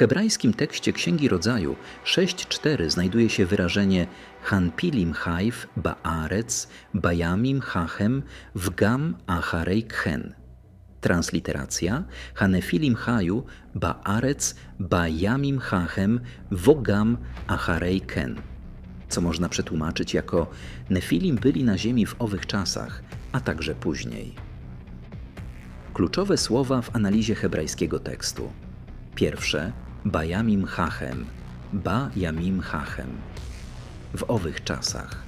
hebrajskim tekście Księgi Rodzaju 6.4 znajduje się wyrażenie Hanpilim Haif Baarec Bajamim Hachem Wgam Acharei Khen. Transliteracja Hanefilim Haju Baarec Bajamim Hachem Wogam Acharei Ken co można przetłumaczyć jako Nefilim byli na ziemi w owych czasach, a także później. Kluczowe słowa w analizie hebrajskiego tekstu. Pierwsze Bajamim Hachem, Ba Jamim Hachem. W owych czasach.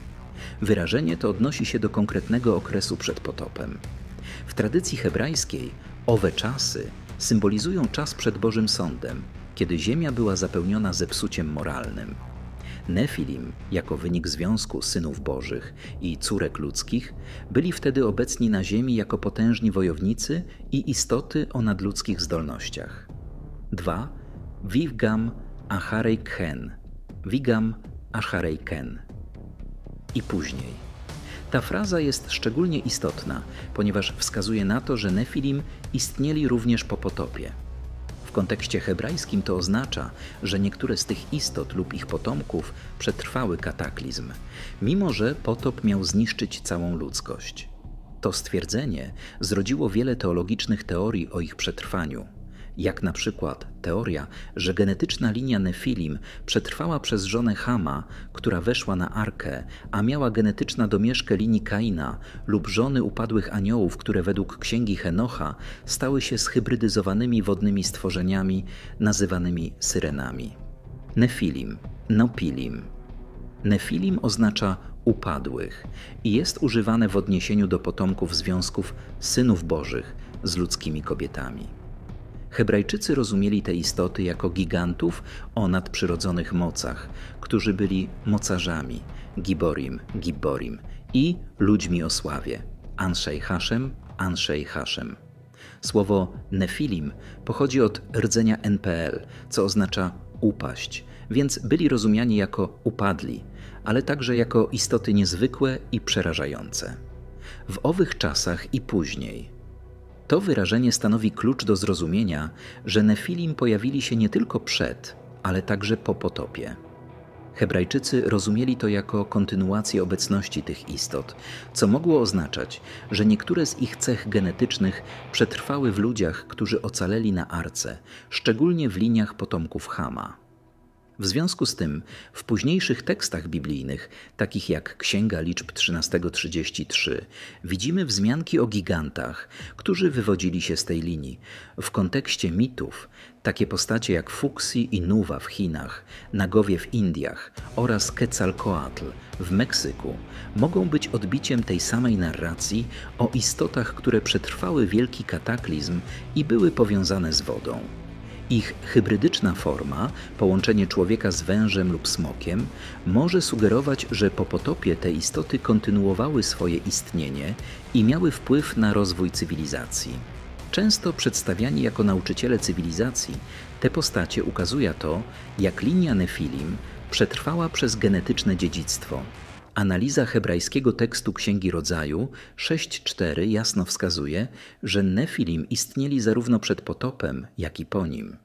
Wyrażenie to odnosi się do konkretnego okresu przed potopem. W tradycji hebrajskiej owe czasy symbolizują czas przed Bożym Sądem, kiedy ziemia była zapełniona zepsuciem moralnym. Nefilim, jako wynik związku synów bożych i córek ludzkich, byli wtedy obecni na ziemi jako potężni wojownicy i istoty o nadludzkich zdolnościach. 2. Vivgam Acharei Ken. Vigam Acharei Ken. I później. Ta fraza jest szczególnie istotna, ponieważ wskazuje na to, że Nefilim istnieli również po potopie. W kontekście hebrajskim to oznacza, że niektóre z tych istot lub ich potomków przetrwały kataklizm, mimo że potop miał zniszczyć całą ludzkość. To stwierdzenie zrodziło wiele teologicznych teorii o ich przetrwaniu jak na przykład teoria, że genetyczna linia Nefilim przetrwała przez żonę Hama, która weszła na arkę, a miała genetyczna domieszkę linii Kaina lub żony upadłych aniołów, które według księgi Henocha stały się zhybrydyzowanymi wodnymi stworzeniami nazywanymi syrenami. Nefilim, Nopilim. Nefilim oznacza upadłych i jest używane w odniesieniu do potomków związków synów bożych z ludzkimi kobietami. Hebrajczycy rozumieli te istoty jako gigantów o nadprzyrodzonych mocach, którzy byli mocarzami, giborim, giborim i ludźmi o sławie, Anszej Haszem, Anszej Haszem. Słowo nefilim pochodzi od rdzenia NPL, co oznacza upaść, więc byli rozumiani jako upadli, ale także jako istoty niezwykłe i przerażające. W owych czasach i później to wyrażenie stanowi klucz do zrozumienia, że Nefilim pojawili się nie tylko przed, ale także po potopie. Hebrajczycy rozumieli to jako kontynuację obecności tych istot, co mogło oznaczać, że niektóre z ich cech genetycznych przetrwały w ludziach, którzy ocaleli na arce, szczególnie w liniach potomków Hama. W związku z tym w późniejszych tekstach biblijnych, takich jak Księga Liczb 13:33, widzimy wzmianki o gigantach, którzy wywodzili się z tej linii. W kontekście mitów takie postacie jak Fuxi i Nuwa w Chinach, Nagowie w Indiach oraz Quetzalcoatl w Meksyku mogą być odbiciem tej samej narracji o istotach, które przetrwały wielki kataklizm i były powiązane z wodą. Ich hybrydyczna forma, połączenie człowieka z wężem lub smokiem, może sugerować, że po potopie te istoty kontynuowały swoje istnienie i miały wpływ na rozwój cywilizacji. Często przedstawiani jako nauczyciele cywilizacji, te postacie ukazuje to, jak linia Nefilim przetrwała przez genetyczne dziedzictwo, Analiza hebrajskiego tekstu Księgi Rodzaju 6.4 jasno wskazuje, że Nefilim istnieli zarówno przed potopem, jak i po nim.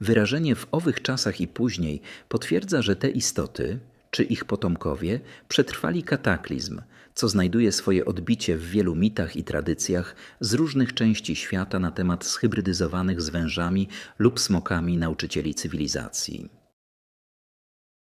Wyrażenie w owych czasach i później potwierdza, że te istoty, czy ich potomkowie, przetrwali kataklizm, co znajduje swoje odbicie w wielu mitach i tradycjach z różnych części świata na temat zhybrydyzowanych z wężami lub smokami nauczycieli cywilizacji.